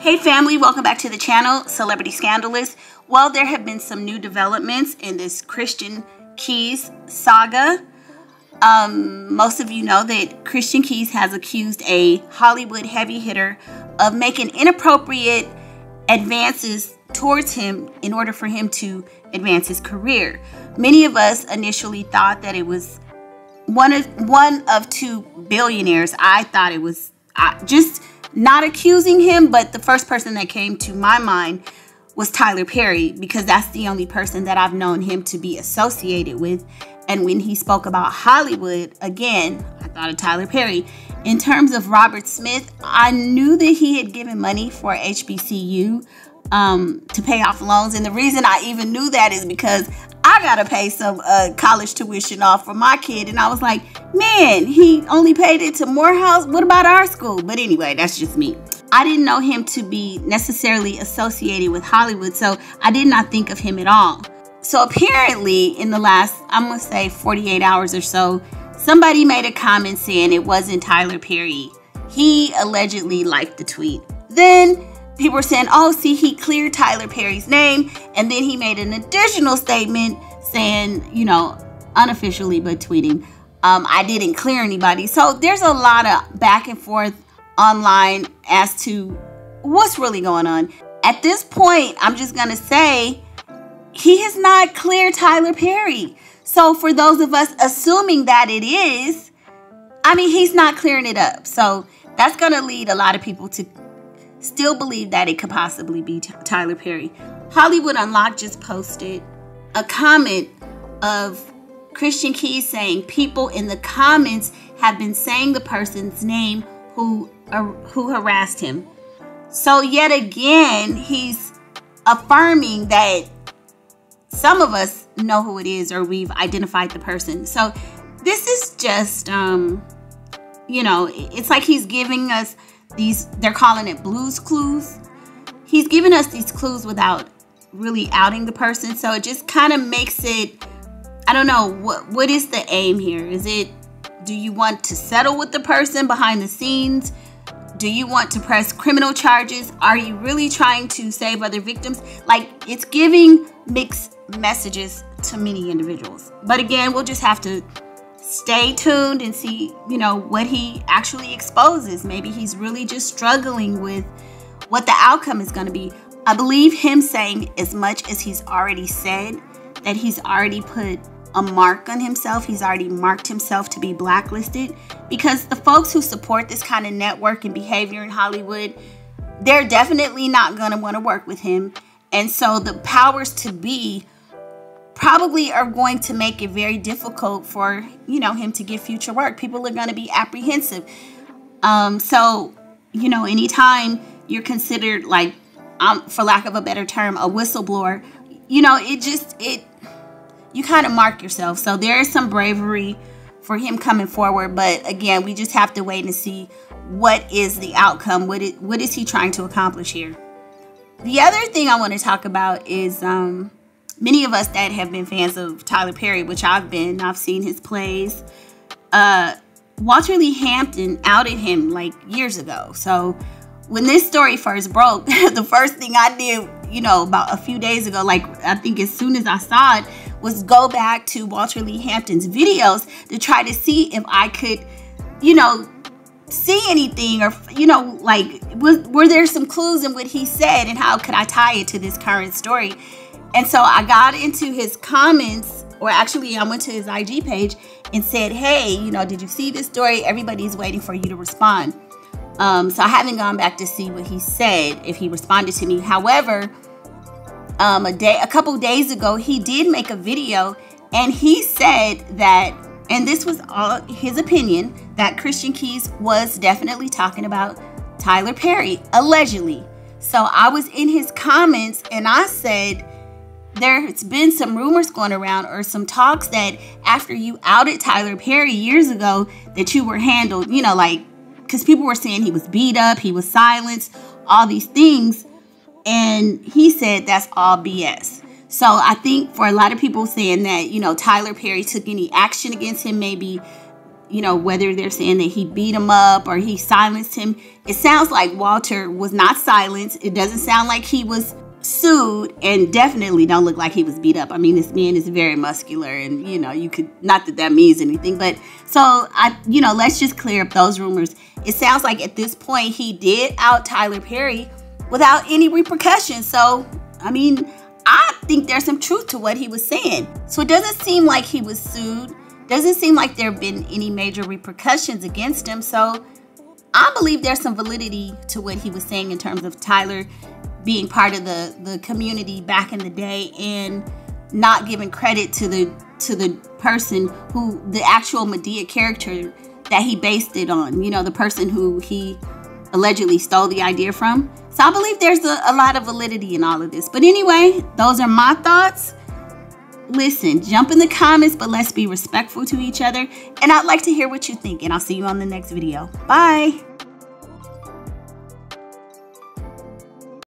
Hey family, welcome back to the channel, Celebrity ScandaLust. Well, there have been some new developments in this Christian Keyes saga. Um, most of you know that Christian Keyes has accused a Hollywood heavy hitter of making inappropriate advances towards him in order for him to advance his career. Many of us initially thought that it was one of one of two billionaires. I thought it was uh, just not accusing him, but the first person that came to my mind was Tyler Perry because that's the only person that I've known him to be associated with. And when he spoke about Hollywood, again, I thought of Tyler Perry. In terms of Robert Smith, I knew that he had given money for HBCU um, to pay off loans. And the reason I even knew that is because I got to pay some uh, college tuition off for my kid. And I was like, man, he only paid it to Morehouse. What about our school? But anyway, that's just me. I didn't know him to be necessarily associated with Hollywood, so I did not think of him at all. So apparently, in the last, I'm to say 48 hours or so, somebody made a comment saying it wasn't Tyler Perry. He allegedly liked the tweet. Then people were saying, oh, see, he cleared Tyler Perry's name. And then he made an additional statement saying, you know, unofficially, but tweeting, um, I didn't clear anybody. So there's a lot of back and forth online as to what's really going on. At this point, I'm just going to say he has not cleared Tyler Perry. So for those of us assuming that it is, I mean, he's not clearing it up. So that's going to lead a lot of people to still believe that it could possibly be Tyler Perry. Hollywood Unlocked just posted a comment of Christian Keyes saying people in the comments have been saying the person's name who uh, who harassed him. So yet again, he's affirming that some of us know who it is or we've identified the person. So this is just um you know, it's like he's giving us these they're calling it Blue's Clues. He's giving us these clues without really outing the person. So it just kind of makes it i don't know what what is the aim here? Is it do you want to settle with the person behind the scenes? Do you want to press criminal charges? Are you really trying to save other victims? Like it's giving mixed messages to many individuals. But again we'll just have to stay tuned and see, you know, what he actually exposes. Maybe he's really just struggling with what the outcome is going to be. I believe him saying as much as he's already said that he's already put a mark on himself. He's already marked himself to be blacklisted because the folks who support this kind of network and behavior in Hollywood, they're definitely not going to want to work with him. And so the powers to be probably are going to make it very difficult for you know him to get future work. People are going to be apprehensive. Um so you know anytime you're considered like um for lack of a better term a whistleblower you know it just it you kind of mark yourself. So there is some bravery for him coming forward but again we just have to wait and see what is the outcome. What it what is he trying to accomplish here? The other thing i want to talk about is um many of us that have been fans of Tyler Perry, which I've been, I've seen his plays. Uh, Walter Lee Hampton outed him like years ago. So when this story first broke, the first thing I did, you know, about a few days ago, like I think as soon as I saw it, was go back to Walter Lee Hampton's videos to try to see if I could, you know, see anything or you know like was, were there some clues in what he said and how could i tie it to this current story and so I got into his comments, or actually, I went to his IG page and said, Hey, you know, did you see this story? Everybody's waiting for you to respond. Um, so I haven't gone back to see what he said, if he responded to me. However, um, a day, a couple days ago, he did make a video and he said that, and this was all his opinion, that Christian Keyes was definitely talking about Tyler Perry, allegedly. So I was in his comments and I said, there's been some rumors going around or some talks that after you outed Tyler Perry years ago that you were handled, you know, like because people were saying he was beat up, he was silenced, all these things. And he said that's all BS. So I think for a lot of people saying that, you know, Tyler Perry took any action against him, maybe you know, whether they're saying that he beat him up or he silenced him. It sounds like Walter was not silenced. It doesn't sound like he was sued and definitely don't look like he was beat up. I mean, this man is very muscular and, you know, you could, not that that means anything, but so I, you know, let's just clear up those rumors. It sounds like at this point he did out Tyler Perry without any repercussions. So, I mean, I think there's some truth to what he was saying. So it doesn't seem like he was sued. Doesn't seem like there have been any major repercussions against him. So I believe there's some validity to what he was saying in terms of Tyler being part of the the community back in the day and not giving credit to the to the person who the actual Madea character that he based it on. You know, the person who he allegedly stole the idea from. So I believe there's a, a lot of validity in all of this. But anyway, those are my thoughts. Listen, jump in the comments, but let's be respectful to each other. And I'd like to hear what you think. And I'll see you on the next video. Bye.